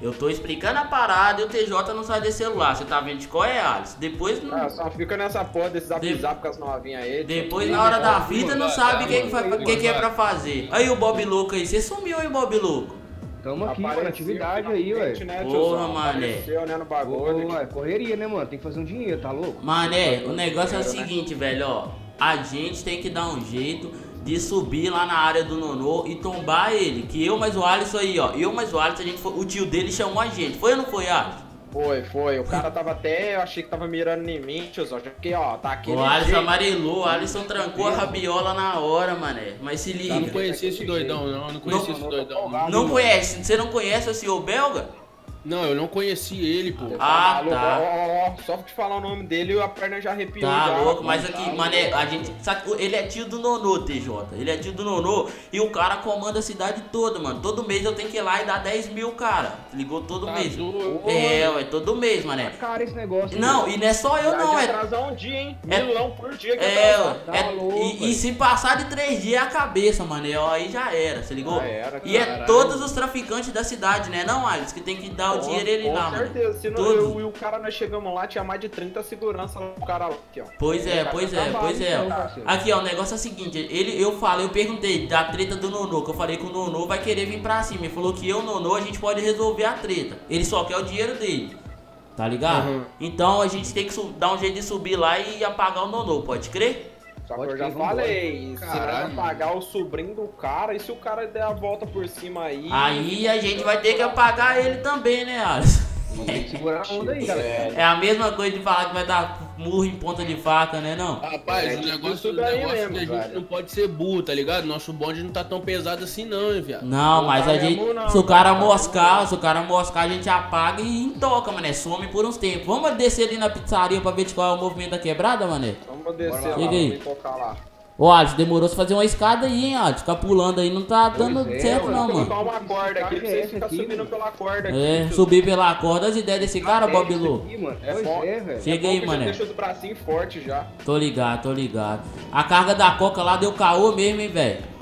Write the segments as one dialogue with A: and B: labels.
A: Eu tô explicando a parada e o TJ não sai desse celular. Você tá vendo de qual é, Alisson? Depois.
B: Ah, só fica nessa porra desse zap
A: De-
B: zap com as novinhas aí.
A: Depois, na hora da vida, não sabe o que, que, que, que é pra fazer. Aí o Bob Louco aí, você sumiu, hein, Bob Louco?
C: Tamo aqui, mano,
B: Apareceu
C: atividade
B: aqui
C: aí, ué.
B: né,
A: Porra, mané.
B: Apareceu, né, no bagulho.
C: Ô, ué, correria, né, mano? Tem que fazer um dinheiro, tá louco?
A: Mané, o negócio é o seguinte, velho, ó. A gente tem que dar um jeito de subir lá na área do Nonô e tombar ele. Que eu mais o Alisson aí, ó. Eu mais o Alisson, a gente foi, o tio dele chamou a gente. Foi ou não foi, Alisson?
B: Foi, foi. O cara tava até. Eu achei que tava mirando em mim, tiozão. Já Porque, ó, tá aqui.
A: O Alisson amarelou, o Alisson trancou a rabiola na hora, mané. Mas se
D: Eu não
A: liga.
D: conhecia esse doidão, não. Eu não conhecia esse doidão. não.
A: Não conhece? Você não conhece o senhor belga?
D: Não, eu não conheci ele, pô.
A: Ah,
B: Ó,
A: tá.
B: ó, ó, só de falar o nome dele, a perna já arrepiou.
A: Tá
B: já.
A: louco, mas aqui,
B: Tá
A: mané,
B: louco.
A: a gente. Sabe, ele é tio do Nonô, TJ. Ele é tio do Nonô e o cara comanda a cidade toda, mano. Todo mês eu tenho que ir lá e dar 10 mil, cara. Ligou todo
D: Tá
A: mês.
D: doido.
A: É, ué, todo mês, mané.
C: Cara, esse negócio.
A: Não, e não é só eu não, é.
B: atrasar um dia, hein?
A: É-
B: Milão por dia que
A: É,
B: atrasar.
A: ué, é-
C: Tá louco,
A: e, e se passar de três dias é a cabeça, mano. Ó, aí já era, você ligou?
B: Já era,
A: e é todos os traficantes da cidade, né? Não, Alisson, que tem que dar o dinheiro ele
B: com
A: lá, mano.
B: certeza. Se não, eu e o cara, nós chegamos lá, tinha mais de 30 segurança lá, o cara lá, aqui, ó.
A: Pois é, pois é, pois é.
C: então.
A: Aqui, ó, o negócio é o seguinte, ele, eu falei, eu perguntei da treta do Nonô, que eu falei que o Nonô vai querer vir pra cima. Ele falou que eu, Nonô, a gente pode resolver a treta. Ele só quer o dinheiro dele. Tá ligado?
D: Uhum.
A: Então a gente tem que dar um jeito de subir lá e apagar o Nonô, pode crer?
B: Só que eu já falei, se nós pagar o sobrinho do cara, e se o cara der a volta por cima aí...
A: Aí a gente vai ter que apagar ele também, né, Alisson?
C: Tem que segurar a onda aí, galera.
A: É a mesma coisa de falar que vai dar murro em ponta de faca, né não?
D: Rapaz,
B: É
D: o negócio, o
B: daí
D: negócio
B: mesmo,
D: que a gente
B: velho.
D: não pode ser burro, tá ligado? Nosso bonde não tá tão pesado assim não, hein, viado.
A: Não,
B: Não
A: mas
B: dá
A: a gente.
B: não,
A: se o cara
B: cara.
A: moscar, se o cara moscar, a gente apaga e intoca, mané. Some por uns tempos. Vamos descer ali na pizzaria pra ver qual é o movimento da quebrada, mané?
B: Vamos descer
C: Bora
B: lá,
C: lá.
A: Aí.
B: tocar lá.
A: Ô, Alisson, demorou você fazer uma escada aí, hein, Alisson? Ficar pulando aí não tá dando
C: é,
A: certo,
C: mano.
A: não,
B: Vou
A: mano.
B: botar uma corda aqui pra
C: é
B: vocês
C: aqui,
B: subindo
C: mano?
B: pela corda aqui.
A: É, subir pela corda, as ideias desse cara, Bob
C: É mano.
B: É
C: Pois é, velho.
A: Chega
B: É
A: aí, mané.
B: Deixa os bracinhos fortes já.
A: Tô ligado, tô ligado. A carga da coca lá deu caô mesmo, hein, velho?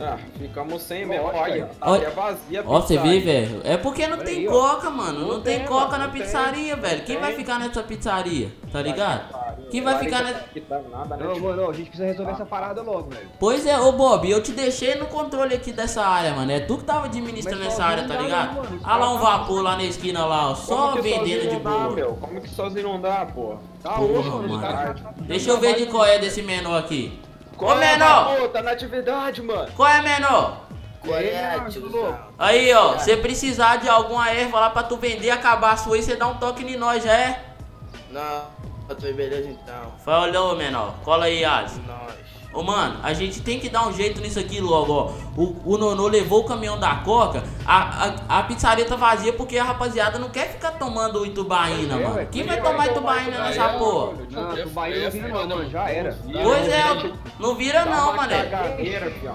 B: Ah, ficamos sem mesmo. Olha, tá
A: Olha-
B: vazia a
A: Ó, você vê,
B: pizzaria.
A: velho. É porque não
C: Olha
A: tem
C: aí, ó.
A: coca, mano. Não,
B: Não
A: tem,
B: tem,
A: coca
B: mano,
A: na
B: não tem.
A: pizzaria, velho. Quem
B: Não
A: vai
B: tem.
A: ficar nessa pizzaria? Tá ligado? Quem vai ficar nessa.
B: tá né,
C: Não,
B: tio?
C: mano, ó, a gente precisa resolver essa parada logo, velho.
A: Pois é, ô Bob, eu te deixei no controle aqui dessa área, mano. É tu que tava administrando
C: Mas
A: essa área, tá
C: dá
A: ligado? Olha lá um vapor lá na esquina lá, ó. Só vendendo de boa.
B: meu? Como que sozinho não dá, pô?
C: Tá
A: Porra,
C: louco, mano. caras tá-
A: Deixa eu ver de qual é desse menor aqui.
B: Qual
A: Ô
B: é,
A: menor!
B: Tá na atividade, mano.
A: Qual é menor?
C: Qual é, tiozão?
A: Aí, ó, se precisar de alguma erva lá pra tu vender, acabar a sua aí, você dá um toque em nós, já é?
E: Não, eu tô beleza então.
A: Falou, menor. Cola aí, Alisson.
E: Nós.
A: Ô, mano, a gente tem que dar um jeito nisso aqui logo, ó. O, o Nonô levou o caminhão da Coca, a, a, a pizzaria tá vazia porque a rapaziada não quer ficar tomando Itubaína,
C: É,
A: mano.
C: ué,
A: Quem vai
B: vai
A: tomar Itubaína
B: Itubaína,
A: nessa porra?
C: Não, Bahia não vira não, mano. Já era.
A: Pois é, não vira não, mané.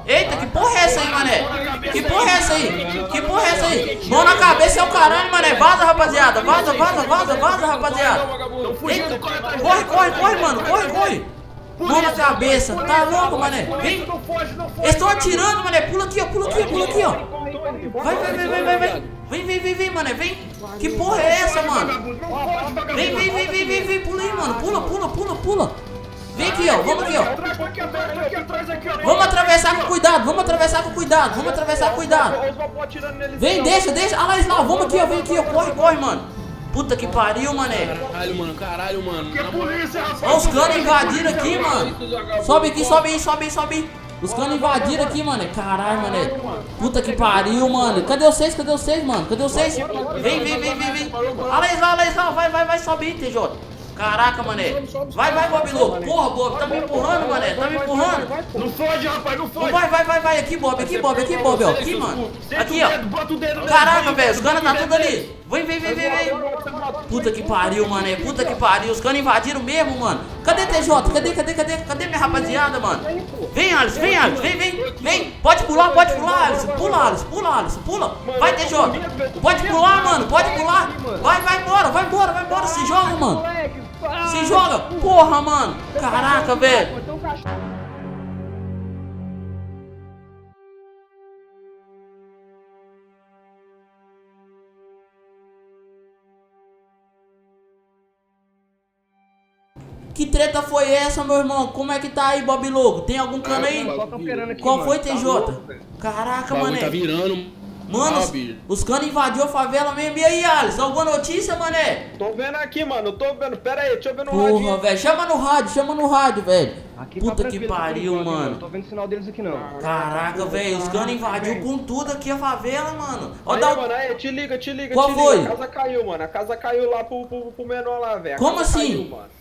A: Eita, que porra é essa aí, mané? Que porra é essa aí? Que porra é essa aí? Mão na cabeça é o caralho, mané. Vaza, rapaziada. Vaza, vaza, vaza, vaza, rapaziada. Eita, corre, corre, corre, mano. Corre, corre. Mão na cabeça. Tá louco, mané? Vem. Eles estão atirando, mané. Pula aqui, ó. Pula aqui, ó. Pula aqui, ó. Vai, vai, vai, vai, vai, vai. Vem, vem, vem, vem, mané. Vem. Que porra é essa, mano? Vem, vem, vem, vem, vem, vem. Pula aí, mano. Pula, pula, pula, pula. Vem aqui, ó. Vamos aqui, ó. Vamos atravessar com cuidado. Vamos atravessar com cuidado. Vamos atravessar com cuidado. Vem, deixa, deixa. Ah lá, vamos aqui, ó. Vem aqui, ó. Corre, corre, mano. Puta que pariu, mané.
D: Caralho, mano, caralho, mano.
B: Que
D: Na moral.
B: polícia, rapaz.
A: Ó, os canos invadiram aqui, mano. Sobe aqui, sobe aí, sobe aí, sobe aí. Os canos invadiram aqui, mano. Caralho, mané. Puta que pariu, mano. Cadê vocês? Cadê vocês, mano? Cadê vocês? Vem, vem, vem, vem, vem. Olha lá, olha lá. Vai, vai, vai, sobe aí, TJ. Caraca, mané. Vai, vai, Bob Louco. Porra, Bob, tá me empurrando, mané. Tá me empurrando.
B: Não foge, rapaz, não foge.
A: Vai, vai, vai, vai. Aqui, Bob, aqui, Bob, aqui, Bob, ó. Aqui, mano. Aqui, ó. Caraca, velho, os caras tá tudo ali. Vem, vem, vem, vem, vem. Puta que pariu, mané. Puta que pariu. Os caras invadiram mesmo, mano. Cadê TJ? Cadê, cadê, cadê? Cadê minha rapaziada, mano? Vem, Alisson, vem, Alisson. Vem, vem, vem. Pode pular, pode pular, Alisson. Pula, Alisson, pula, Alisson, pula. Vai, TJ. Pode pular, mano. Pode pular. Vai, vai embora, vai embora, vai embora. Se joga, mano. Se joga. Porra, mano. Caraca, velho. Que treta foi essa, meu irmão? Como é que tá aí, Bob Louco? Tem algum cano aí?
C: Camperando aqui,
A: Qual
C: mano.
A: foi,
C: Tá
A: TJ?
C: louco, velho.
A: Caraca,
D: O bagulho
A: mané.
D: tá virando.
A: Mano,
D: Ah,
A: os, os canos invadiu a favela mesmo. E aí, Alisson? Alguma notícia, mané?
B: Tô vendo aqui, mano. Tô vendo. Pera aí, deixa eu ver no
A: Porra,
B: radinho.
A: velho. Chama no rádio, chama no rádio, velho.
C: Aqui
A: Puta
C: tá
A: que pariu, mano.
C: Não tô vendo sinal deles aqui, não.
A: Caraca, velho. Os canos invadiu com tudo aqui a favela, mano. Ó,
B: Aí,
A: dá um-
B: mano, aí, te liga, te liga,
A: Qual
B: te
A: foi?
B: liga. A casa caiu, mano. A casa caiu lá pro, pro, pro menor lá, velho.
A: Como assim?
B: Caiu, mano.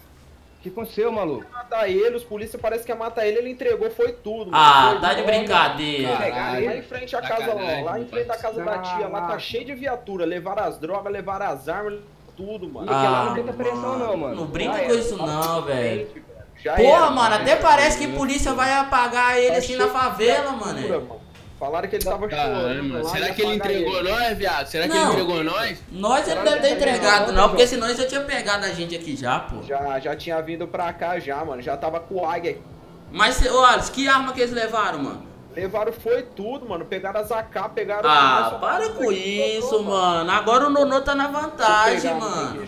C: O que aconteceu, maluco?
B: Matar ele, os polícia parece que ia matar ele, ele entregou, foi tudo. mano.
A: Ah,
B: Foi
A: tá de brincadeira.
B: Lá em frente à casa,
D: Sacanagem,
B: lá, lá em frente da casa da tia, lá tá cheio de viatura. Levaram as drogas, levaram as armas, tudo, mano.
C: aqui lá
A: Ah,
C: não tenta pressão, não, mano.
A: Não brinca
C: Já
A: com
C: era.
A: isso não, velho.
B: Já
A: Porra,
B: era,
A: mano, até parece que a polícia vai apagar ele
B: Tá
A: assim na favela, mano.
B: Falaram que ele tava
D: Caramba,
B: chorando.
D: Será que ele entregou
B: ele.
D: nós, viado? Será que
A: Não.
D: ele entregou nós?
A: Nós ele não deve ter entregado, não, porque senão ele já tinha pegado a gente aqui já, pô.
B: Já, já tinha vindo pra cá já, mano. Já tava com o águia aqui.
A: Mas, ô Alisson, que arma que eles levaram, mano?
B: Levaram foi tudo, mano. Pegaram as AK, pegaram
A: Ah, para com isso, mano. Agora o Nonô tá na vantagem, mano.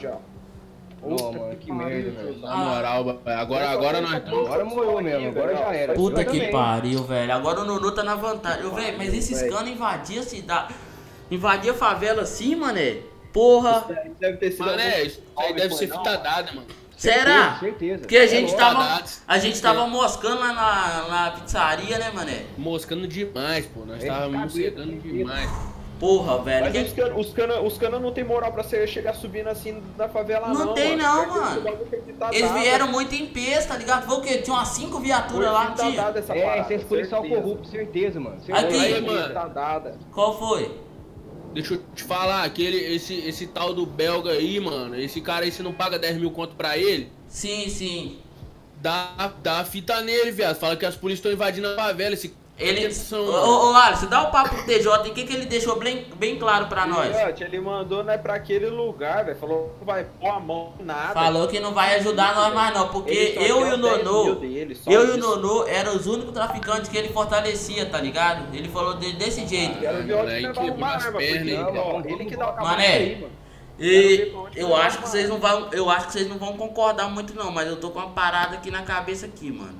C: Não, mano, que merda, velho.
D: Na moral. Agora, agora nós estamos.
C: Agora morreu mesmo, agora já era.
A: Puta
C: Eu
A: que
C: também.
A: pariu, velho. Agora o Nonô tá na vantagem. Ô, velho, mas esses canos invadiam a cidade. Invadiam a favela assim, mané? Porra.
B: Deve ter sido
D: é,
B: algum
D: isso aí deve ser fita dada, mano.
A: Será?
C: Certeza.
A: Porque a gente
C: É
A: tava. A gente tava moscando lá na, na pizzaria, né, mané?
D: Moscando demais, pô. Nós tava moscando demais.
A: Porra, velho.
B: Mas
A: que-
B: os cana, os, cana, os cana não tem moral pra você chegar subindo assim na favela,
A: Não
B: não.
A: tem
B: mano.
A: não, mano.
B: fita
A: Eles vieram muito em peso, tá ligado? Foi o quê? Tinha umas cinco viaturas lá, tinha?
B: essa
C: É,
B: parada,
C: esses policial
B: certeza.
C: corrupto, certeza, mano.
A: Aqui.
C: Certeza.
D: Aí,
B: Foi
D: mano.
B: fita dada.
A: Qual foi?
D: Deixa eu te falar, aquele, esse, esse tal do belga aí, mano. Esse cara aí, você não paga 10 mil conto pra ele?
A: Sim, sim.
D: Dá, dá a fita nele, viado. Fala que as polícias estão invadindo a favela. Esse
A: Ele. Ô, ô, Alisson, dá o papo pro TJ e o que, que ele deixou bem, bem claro pra nós?
B: Ele mandou né, pra aquele lugar, velho. Falou que vai pôr a mão nada.
A: Falou que não vai ajudar nós mais não, porque eu e o
B: os 10 mil
A: Nonô,
B: dele,
A: eu e o
B: isso.
A: Nonô eram os únicos traficantes que ele fortalecia, tá ligado? Ele falou de- desse jeito.
B: Uma arma,
D: pernas,
B: porque, ele que dá o
C: colocar
A: Mané. E eu acho que vocês não vão, eu acho que vocês não vão concordar muito não, mas eu tô com uma parada aqui na cabeça aqui, mano.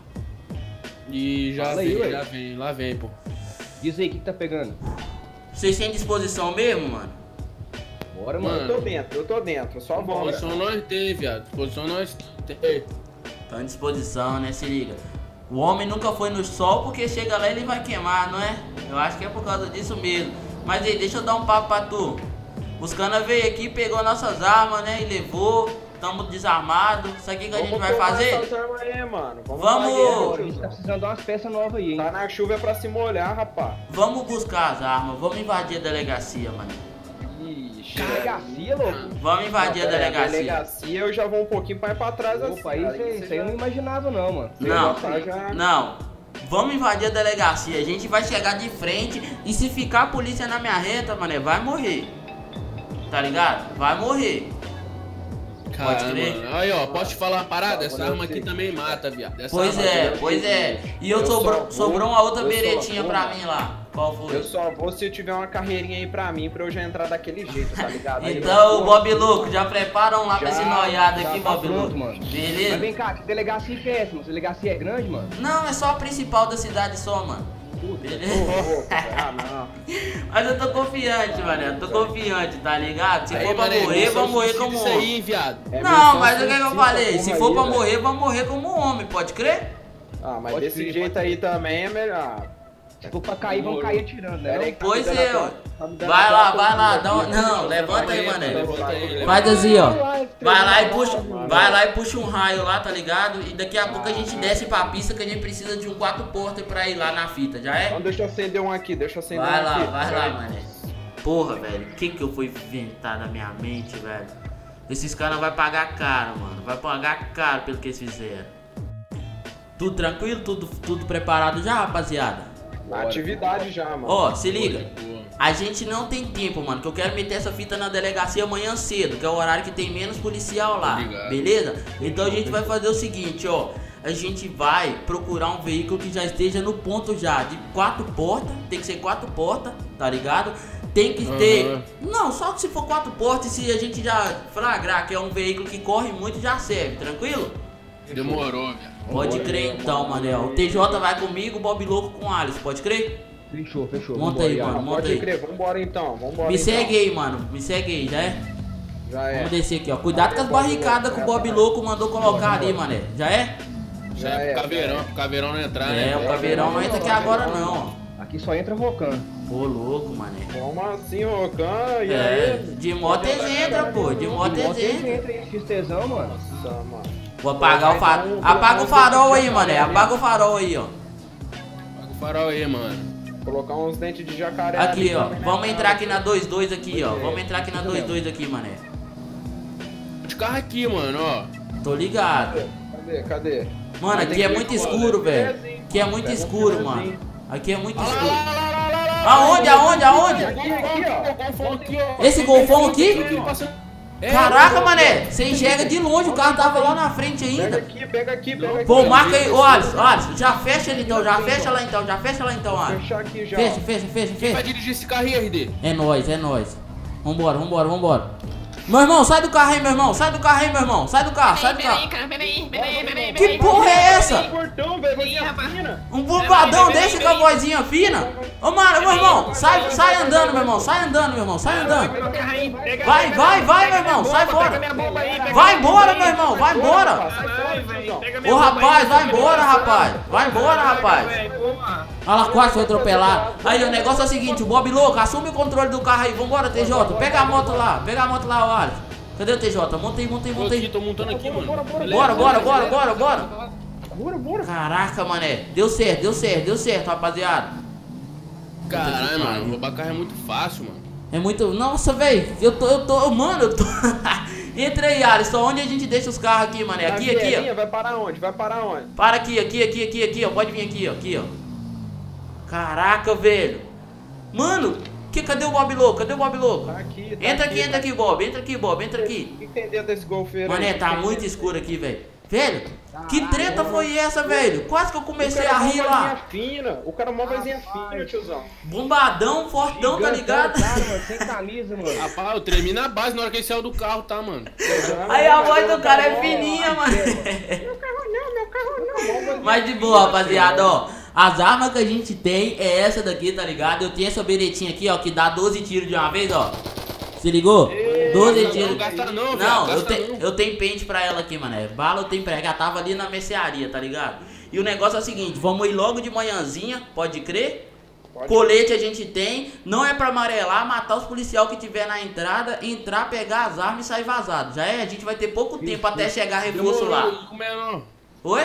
D: E já
C: Fala aí,
D: vem,
C: ué.
D: já vem, lá vem, pô.
C: Diz aí, o que que tá pegando?
A: Vocês têm disposição mesmo, mano?
C: Bora,
D: Mano.
C: mano.
B: Eu tô dentro, eu tô dentro. Só vamos.
D: Posição nós tem, viado. Posição nós tem.
A: Tá à disposição, né? Se liga. O homem nunca foi no sol porque chega lá e ele vai queimar, não é? Eu acho que é por causa disso mesmo. Mas aí, deixa eu dar um papo pra tu. Os cana veio aqui, pegou nossas armas, né? E levou. Tamo desarmados. Isso aqui que a gente vai fazer?
B: aí, mano. Vamos.
A: Vamos.
B: guerra,
C: A gente tá precisando de umas peças novas aí, hein?
B: Tá na chuva é pra se molhar, rapaz.
A: Vamos buscar as armas. Vamos invadir a delegacia, mano.
B: Ixi.
C: Delegacia, louco.
A: Vamos invadir a
B: Não, pera,
A: delegacia.
B: delegacia eu já vou um pouquinho mais pra trás assim.
C: Opa, isso
B: cara,
C: aí, isso aí eu não imaginava não, mano.
A: Não.
B: já tá já-
A: Não. Vamos invadir a delegacia. A gente vai chegar de frente e se ficar a polícia na minha reta, mané, vai morrer. Tá ligado? Vai morrer. Pode
D: Caramba,
A: crer.
D: mano. Aí, ó, posso te falar uma parada? Essa arma aqui também mata, viado. Essa
A: Pois é, pois é. E eu,
B: Eu
A: sobrou,
B: vou-
A: sobrou uma outra beretinha
B: vou-
A: pra mim lá. Qual foi?
B: Eu só vou se tiver uma carreirinha aí pra mim, pra eu já entrar daquele jeito, tá ligado?
A: Então,
B: eu-
A: Bob Louco, já preparam lá pra
B: Já,
A: esse noiado
C: já
A: aqui,
C: tá
A: Bob
C: pronto,
A: Louco.
C: mano. Mas
A: Beleza?
C: vem cá, que delegacia que é essa, mano? Essa delegacia é grande, mano?
A: Não, é só a principal da cidade só, mano.
B: Ô, ô, ah, não.
A: Mas eu tô confiante, mano. Eu tô confiante, tá ligado? Se
D: Aí,
A: for pra
D: mané,
A: morrer, vamos morrer como
D: Isso
A: homem.
D: aí, viado.
B: É
A: Não, mas o que, que eu falei? Se
B: aí,
A: for pra
B: velho.
A: morrer, vamos morrer como homem, pode crer?
B: Ah, mas
C: Pode
B: desse
C: crer,
B: jeito aí também é melhor.
C: Se for pra cair, vamos cair atirando, né?
B: Aí tá
A: Pois
B: dando
A: é, ó.
B: tá
A: Vai lá, vai lá, dá um- não, levanta aí, mané. Faz assim, ó.
C: Vai
A: Vai lá e puxa, vai lá e puxa um raio lá, tá ligado? E daqui a pouco a gente desce pra pista que a gente precisa de um quatro portas pra ir lá na fita, já é?
B: Então deixa eu acender um aqui, deixa eu acender
A: Vai
B: um
A: lá,
B: aqui.
A: vai lá,
B: aí.
A: mané. Porra, velho, o que que eu fui inventar na minha mente, velho? Esses caras vão pagar caro, mano. Vai pagar caro pelo que eles fizeram. Tudo tranquilo? Tudo, tudo preparado já, rapaziada?
B: Na atividade já, mano.
A: Ó, se liga. A gente não tem tempo, mano, que eu quero meter essa fita na delegacia amanhã cedo, que é o horário que tem menos policial lá,
D: Obrigado.
A: beleza? Então a gente vai fazer o seguinte, ó. A gente vai procurar um veículo que já esteja no ponto já, de quatro portas, tem que ser quatro portas, tá ligado? Tem que ter.
D: Aham.
A: Não, só que se for quatro portas, se a gente já flagrar que é um veículo que corre muito, já serve, tranquilo?
D: Demorou, velho.
A: Pode crer então, mané. O TJ vai comigo, o Bob Louco com o Alisson, pode crer?
C: Fechou, fechou.
A: Monta
C: Vambora,
A: aí, mano. Monta
B: Pode
A: aí.
B: crer, vambora então, vambora
A: Me
B: então.
A: segue aí, mano. Me segue aí, já é?
B: Já é.
A: Vamos descer aqui, ó. Cuidado com as barricadas que o Bob Louco mandou colocar ali, mané. Já é?
B: Já
D: Já é
B: é,
D: pro caveirão, pro caveirão não entrar,
A: É,
D: né?
A: o caveirão não entra aqui agora não, ó.
C: Aqui só entra rocando.
A: Ô, louco, mané.
B: Como assim, Rocan? E
A: É,
B: aí?
A: de moto eles entram, pô. De moto
C: Moto
A: eles entram.
C: entra aí, XTzão, mano.
B: Nossa, mano.
A: Vou apagar o farol. Apaga o farol aí, mané. Apaga o farol aí, ó.
D: Paga o farol aí, mano.
B: Colocar uns dentes de jacaré
A: Aqui,
B: ali
A: ó. Vamos entrar aqui na 2-2 aqui, ó. Vamos entrar aqui na 2-2 aqui, mané.
D: Os carros aqui, mano, ó.
A: Tô ligado.
B: Cadê, cadê?
A: Mano, aqui é muito escuro, velho. Aqui é muito escuro, mano. Aqui é muito escuro. Aonde, aonde, aonde? Esse golfão aqui?
D: É,
A: Caraca, mané. Você enxerga de longe, o carro tava lá na frente
B: Pega
A: ainda.
B: aqui, pega aqui, pega aqui.
A: Pô, marca aí. Ô, Alisson, Alisson, já fecha ele então. Já fecha lá então. Já fecha lá então, Alisson.
B: fechar aqui já.
A: Fecha, fecha, fecha,
D: Quem vai
A: fecha.
D: dirigir esse carro aí, RD?
A: É nóis, é nóis. Vambora, vambora, vambora. Meu irmão, sai do carro aí, meu irmão. Sai do carro aí, meu irmão. Sai do carro, sai do carro.
F: peraí, peraí, peraí.
A: Que porra é essa? Um bombadão desse com a vozinha fina? Ô, mano, meu irmão, sai, sai andando, meu irmão. Sai andando, meu irmão. Sai andando. Vai, vai, vai, meu irmão. Sai fora. Vai embora, meu irmão. Vai embora. Ô, rapaz, vai embora, rapaz. Vai embora, rapaz. Olha lá, quase foi atropelado. Aí, o negócio é o seguinte, o Bob Louco, assume o controle do carro aí. Vambora, TJ. Pega a moto lá. Pega a moto lá, o Alisson. Cadê o TJ? Monta aí, monta aí,
D: Tô montando aqui, mano.
A: Bora, bora, bora, bora, bora.
B: Bora, bora.
A: Caraca, mané. Deu certo, deu certo, deu certo, rapaziada.
D: Caralho, mano, roubar carro é muito fácil, mano.
A: É muito. Nossa, velho. Eu tô, eu tô. Mano, eu tô. Entra aí, Alisson. Onde a gente deixa os carros aqui, mano? É
B: Na
A: aqui, aqui, ó.
B: Vai parar onde? Vai parar onde?
A: Para aqui, aqui, aqui, aqui, aqui, ó. Pode vir aqui, ó. Aqui, ó. Caraca, velho. Mano, que, cadê o Bob Louco? Cadê o Bob Louco?
B: Tá aqui, tá
A: Entra aqui, entra aqui, Bob. Entra aqui, Bob. Entra aqui.
B: O que tem dentro desse golfeiro
A: Mané,
B: aí?
A: tá muito escuro aqui, velho. Velho, que treta foi essa, velho? Quase que eu comecei a rir lá.
B: fina. O cara mó vozinha fina, tiozão.
A: Bombadão, fortão, tá ligado?
C: Cara, mano, sem camisa, mano.
D: Rapaz, eu tremi na base na hora que ele saiu do carro, tá, mano?
A: Aí a voz do cara é fininha, mano. Mas de boa, rapaziada, ó. As armas que a gente tem é essa daqui, tá ligado? Eu tenho essa beretinha aqui, ó, que dá 12 tiros de uma vez, ó. Se ligou? 12
D: não,
A: tiros.
D: não gasta não,
A: eu, te-
D: não.
A: eu tenho pente pra ela aqui, mano. Bala eu tenho pra ela. Tava ali na mercearia, tá ligado? E o negócio é o seguinte: vamos ir logo de manhãzinha, pode crer?
B: Pode.
A: Colete a gente tem, não é pra amarelar, matar os policial que tiver na entrada, entrar, pegar as armas e sair vazado. Já é? A gente vai ter pouco tempo até chegar reforço
D: Demorou.
A: lá.
D: O menor?
A: Oi?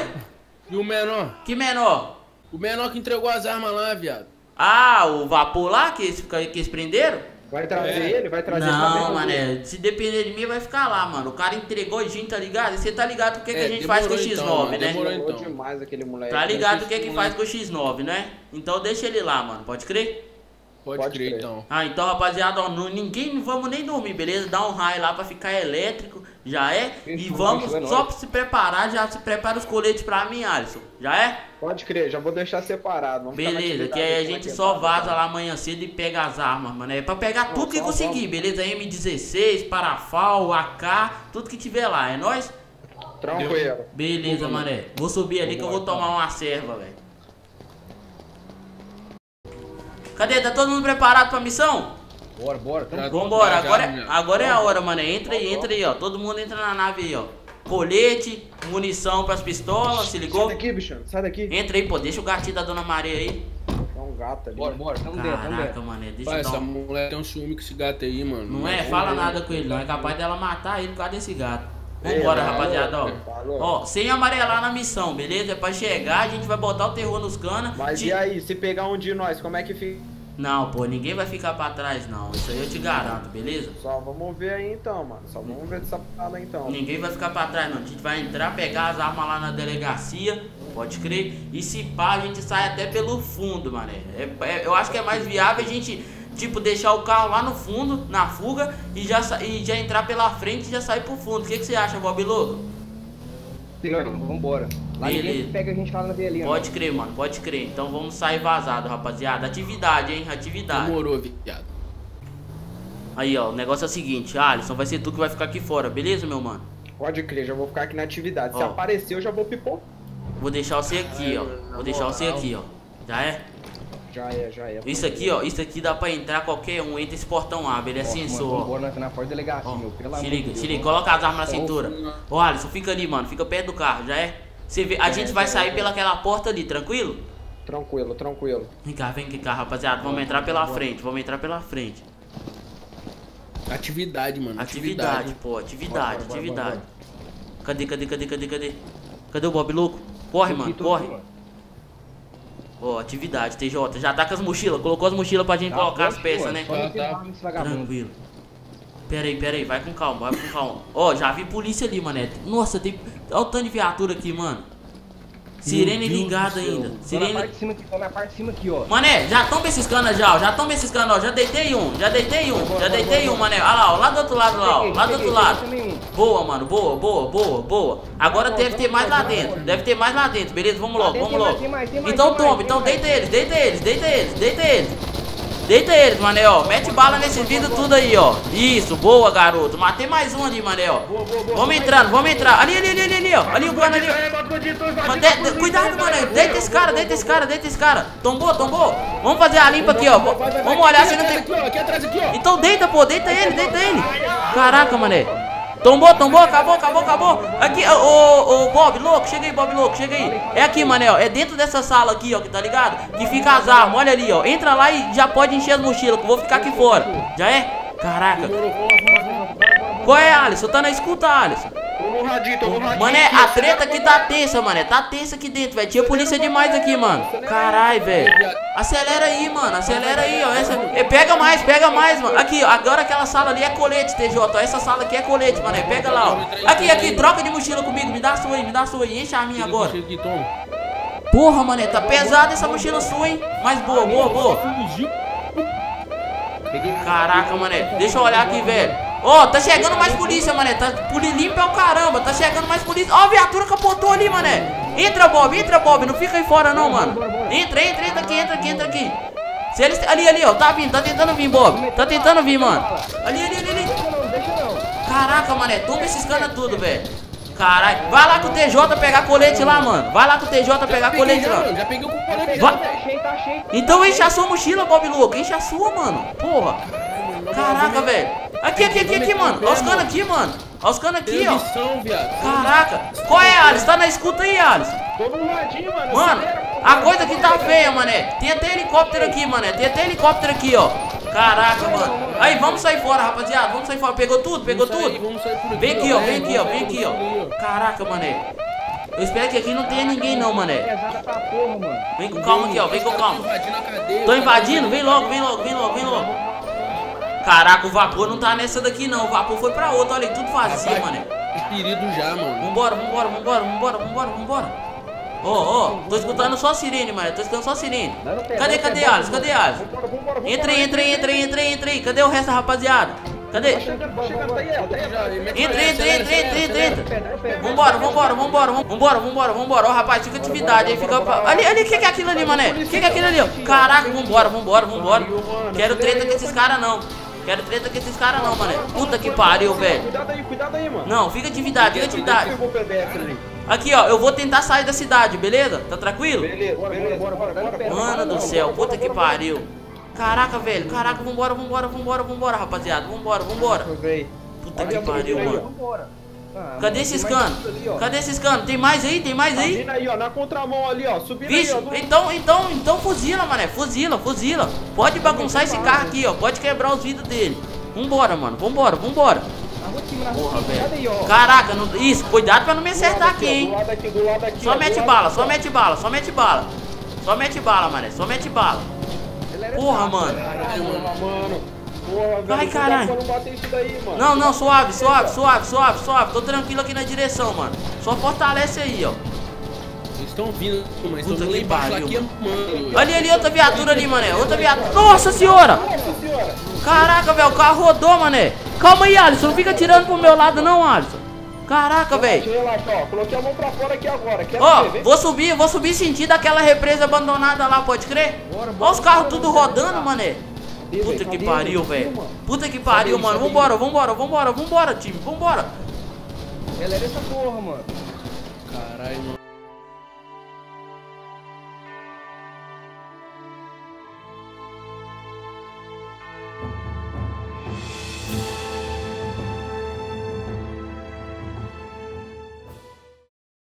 D: E o menor?
A: Que menor?
D: O menor que entregou as armas lá, viado.
A: Ah, o vapor lá que eles, que eles prenderam?
B: Vai trazer
D: É.
B: ele? Vai trazer
A: Não, mané, se depender de mim vai ficar lá, mano. O cara entregou a gente, tá ligado? E você tá ligado o que, que a
D: É,
A: gente faz com o
D: demorou
A: X9,
D: então,
A: né?
D: demorou
B: Demorou
D: então.
B: demais aquele moleque.
A: Tá ligado o que, que
D: X9.
A: faz com o X9, né? Então deixa ele lá, mano. Pode crer?
D: Pode,
B: Pode
D: crer,
B: crer.
D: então.
A: Ah, então, rapaziada, ó, não, ninguém, não vamos nem dormir, beleza? Dá um raio lá pra ficar elétrico, já é? E vamos
C: é
A: só
C: nóis.
A: pra se preparar, já se prepara os coletes pra mim, Alisson. Já é?
B: Pode crer, já vou deixar separado. Vamos
A: Beleza, que aí a gente
B: na
A: só
B: quebrada.
A: vaza lá amanhã cedo e pega as armas, mano. É pra pegar tudo que conseguir, beleza? M16, Parafal, AK, tudo que tiver lá, é nóis?
B: Tranquilo.
A: Beleza, mané. Vou subir ali que eu vou tomar uma serva, velho. Cadê? Tá todo mundo preparado pra missão?
C: Bora, bora.
D: Já-
A: Vambora,
D: já,
A: agora, é- agora é a hora, mano. Entra aí, entra aí, ó. Todo mundo entra na nave aí, ó. Colete, munição pras pistolas, se
B: Sai
A: ligou?
B: daqui, bichão. Sai daqui.
A: Entra aí, pô. Deixa o gatinho da Dona Maria aí.
B: É um gato ali.
C: Bora, bora. Tamo dentro, tamo
A: Caraca,
C: dentro.
A: mano. Deixa
D: Pai,
A: eu dar
D: essa
A: um...
D: mulher tem um ciúme com esse gato aí, mano.
A: Não é? Fala nada com ele, não. É capaz dela matar ele por causa desse gato. Vambora,
B: falou,
A: rapaziada, ó.
B: falou.
A: Ó, sem amarelar na missão, beleza? É pra chegar, a gente vai botar o terror nos canos.
B: Mas
A: Te-
B: e aí, se pegar um de nós, como é que fica?
A: Não, pô, ninguém vai ficar pra trás, não. Isso aí eu te garanto, beleza?
B: Só vamos ver aí então, mano. Só vamos ver dessa parada então.
A: Ninguém vai ficar pra trás, não. A gente vai entrar, pegar as armas lá na delegacia, pode crer. E se pá, a gente sai até pelo fundo, mané. É- é- eu acho que é mais viável a gente, tipo, deixar o carro lá no fundo, na fuga, e já, e já entrar pela frente e já sair pro fundo. O que, que você acha, Bob Louco?
C: Segura, vambora. Lá
A: Beleza.
C: pega a gente lá na.
A: Pode crer, mano, pode crer. Então vamos sair vazado, rapaziada. Atividade, hein? Atividade.
D: Demorou, viado.
A: Aí, ó, o negócio é o seguinte, Alisson, vai ser tu que vai ficar aqui fora, beleza, meu mano?
B: Pode crer, já vou ficar aqui na atividade. Se
A: Ó.
B: aparecer, eu já vou pipocar.
A: Vou deixar você aqui, ó. Vou deixar você aqui, ó. Já é?
B: Já é, já é.
A: Isso aqui, ó. Isso aqui dá pra entrar qualquer um. Entra esse portão abre. Ele é sensor, ó.
C: Vambora na, na porta delegacia,
A: Ó,
C: meu. Pelo
A: se liga,
C: de
A: se
C: Deus,
A: liga, coloca as armas na cintura. Ô Alisson, fica ali, mano, fica perto do carro, já é? Você vê, a gente vai sair pelaquela porta ali, tranquilo?
B: Tranquilo, tranquilo.
A: Vem cá, vem cá, rapaziada, vamos entrar pela frente, vamos entrar pela frente.
D: Atividade, mano.
A: Atividade, pô, atividade,
C: Bora, bora,
A: atividade.
C: bora,
A: Cadê, cadê, cadê, cadê, cadê? Cadê o Bob louco? Corre, mano, corre.
C: aqui.
A: Ó, atividade, TJ, já tá com as mochilas, colocou as mochilas pra gente
C: Tá,
A: colocar as peças, né?
D: Tá, tá.
A: Tranquilo. Pera aí, pera aí, vai com calma, vai com calma. Ó, já vi polícia ali, mané. Nossa, tem. Olha o tanto de viatura aqui, mano. Sirene ligada ainda.
C: Tô na
A: Sirene.
C: parte de cima aqui, tô na parte de cima aqui, ó.
A: Mané, já tão esses já, ó. Já tão esses ó. Já deitei um, já deitei um, já deitei um, mané. Olha lá, ó. Lá do outro lado, lá, ó. Lá do outro lado. Boa, mano, boa, boa, boa, boa. Agora deve ter mais lá dentro. Deve ter mais lá dentro, beleza? Vamos logo,
C: dentro
A: vamos logo. Então toma,
C: tem
A: então deita eles, deita eles, deita eles, deita eles. Deita eles, mané, ó. Mete bala nesse vidro tudo aí, ó. Isso, boa, garoto. Matei mais um ali, mané, ó. Vamos entrando, vamos entrar. Ali, ali, ali, ali, ali, ó. Ali o cano ali. de- de- cuidado, mano. Deita esse cara, deita esse cara, deita esse cara. Tombou, tombou. Vamos fazer a limpa aqui, ó. Vamos olhar se não tem. Então deita, pô, deita ele, deita ele. Caraca, mané. Tombou, tombou, acabou, acabou, acabou. Aqui, ô, ô, Bob, louco, chega aí, Bob, louco, chega aí. É aqui, mané, ó. É dentro dessa sala aqui, ó, que tá ligado? Que fica as armas, olha ali, ó. Entra lá e já pode encher as mochilas, que eu vou ficar aqui fora. Já é? Caraca. Qual é, Alisson? Tá na escuta, Alisson.
B: Tô no radinho, tô no radinho.
A: Mané, a treta aqui tá tensa, mané. Tá tensa aqui dentro, velho. Tinha polícia demais aqui, mano. Carai, velho. Acelera aí, mano. Acelera aí, ó. Essa... eh, Pega mais, pega mais, mano. Aqui, ó. Agora aquela sala ali é colete, TJ. Ó. Essa sala aqui é colete, mané. Pega lá, ó. Aqui, aqui. Troca de mochila comigo. Me dá a sua aí, me dá a sua aí. Enche a minha agora. Porra, mané. Tá pesada essa mochila sua, hein? Mas boa, boa, boa. Caraca, mané. Deixa eu olhar aqui, velho. Ó, tá chegando mais polícia, mané. Tá poli limpa é o caramba. Tá chegando mais polícia. Ó, a viatura capotou ali, mané. Entra, Bob, entra, Bob. Não fica aí fora, não, mano. Entra, entra, entra aqui, entra aqui, entra aqui. Se eles. Ali, ali, ó. Tá vindo, tá tentando vir, Bob. Tá tentando vir, mano. Ali, ali, ali, ali. Caraca, mané. Toma esses canas tudo, velho. Caralho. Vai lá com o TJ pegar colete lá, mano. Vai lá com o TJ pegar colete lá.
D: Já peguei o colete.
A: Então enche a sua mochila, Bob Louco. Enche a sua, mano. Porra. Caraca, velho. Aqui, aqui, aqui, aqui, mano. Olha os canos aqui, mano. Olha os canos aqui, ó. Caraca. Qual é, Alisson? Tá na escuta aí,
B: radinho, mano.
A: A coisa aqui tá feia, mané. Tem até helicóptero aqui, mané. Tem até helicóptero aqui, ó. Caraca, mano. Aí, vamos sair fora, rapaziada. Vamos sair fora. Pegou tudo? Pegou
D: Vamos
A: tudo?
D: Sair.
A: Vem aqui, ó. Vem
D: É,
A: aqui, ó. Vem aqui, ó. Caraca, mané. Eu espero que aqui não tenha ninguém, não, mané.
C: Mano.
A: Vem com calma aqui, ó. Vem com calma. Tô invadindo, vem logo, vem logo, vem logo, vem logo. Caraca, o vapor não tá nessa daqui não, o vapor foi pra outra, olha aí, tudo vazio,
D: Rapaz,
A: mané.
D: Ferido já, mano.
A: Vambora, vambora, vambora, vambora, vambora, vambora. Ó, ó, tô escutando só sirene, mano, tô escutando só sirene.
C: No pé,
A: Cadê, cadê Alisson, cadê
B: vambora.
A: Entra aí, entra aí, entra aí, entra aí, entra aí, cadê o resto da rapaziada? Cadê?
B: Tá tá
A: Entra, entra, entra, entra, entra, entra. Vambora, vambora, vambora, vambora, vambora, vambora. Ó, rapaz, fica atividade aí, fica. Ali, ali, o que que é aquilo ali, mané? O que que é aquilo ali, ó? Caraca, vambora, vambora, vambora. Quero treta com esses caras não. Quero treta com esses caras não, mané. Puta que pariu, velho.
B: Cuidado aí, cuidado aí, mano.
A: Não, fica atividade, fica atividade. Aqui, ó, eu vou tentar sair da cidade, beleza? Tá tranquilo?
B: Beleza,
C: Bora,
B: beleza.
C: bora, bora, bora.
A: Mano do céu, puta que pariu. Caraca, velho, caraca, vambora, vambora, vambora, vambora, rapaziada. Vambora, vambora. Puta que pariu, mano.
C: Ah,
A: Cadê esses canos? Cadê esses canos? Tem mais aí? Tem mais
B: Tá
A: aí?
B: vindo aí, ó, na contramão ali, ó. Subindo
A: Vixe,
B: aí, ó.
A: então, então, então fuzila, mané. Fuzila, fuzila. Pode bagunçar esse carro aqui, ó. Pode quebrar os vidros dele. Vambora, mano. Vambora, vambora.
C: Rua
A: Porra, velho. Caraca, não... isso, cuidado pra não me acertar
B: aqui,
A: hein.
B: Do lado aqui, do lado aqui.
A: Só mete bala, só mete bala, só mete bala. Só mete bala, mané. Só mete bala. Porra, mano.
B: Caralho, mano. Porra, velho.
A: Vai,
B: cuidado
A: caralho.
B: não bater isso daí, mano.
A: Não, não, suave, suave, suave, suave, suave. Tô tranquilo aqui na direção, mano. Só fortalece aí, ó.
D: Eles estão vindo, mas
A: Puta que pariu,
D: aqui, mano.
A: Ali, ali, outra viatura ali, mané. Outra viatura. Nossa senhora! Caraca, velho, o carro rodou, mané. Calma aí, Alisson. Não fica tirando pro meu lado, não, Alisson. Caraca, velho.
B: Relaxa, ó. Coloquei a mão pra fora aqui agora. Quer
A: Ó,
B: ver?
A: Vou subir, vou subir sentido aquela represa abandonada lá, pode crer?
C: Bora, bora,
A: Ó os carros tudo rodando, mané.
B: Cadê,
A: Puta que
B: Cadê,
A: pariu,
B: velho?
A: Puta que pariu, mano. Vambora, vambora, vambora, vambora, time. Vambora.
C: Ela era essa porra, mano.
D: Caralho, mano.